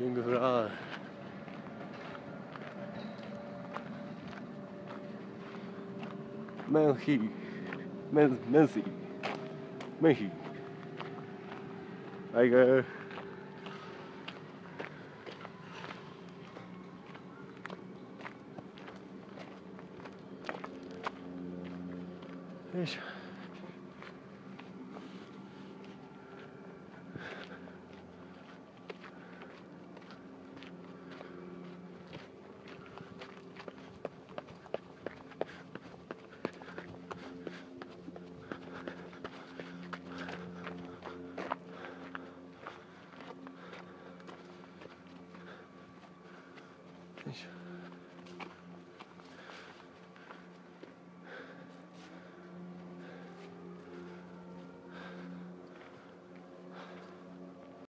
Junge, hör an. Menchi. Men Menchi. Menchi. Tiger. Deixa. nicht.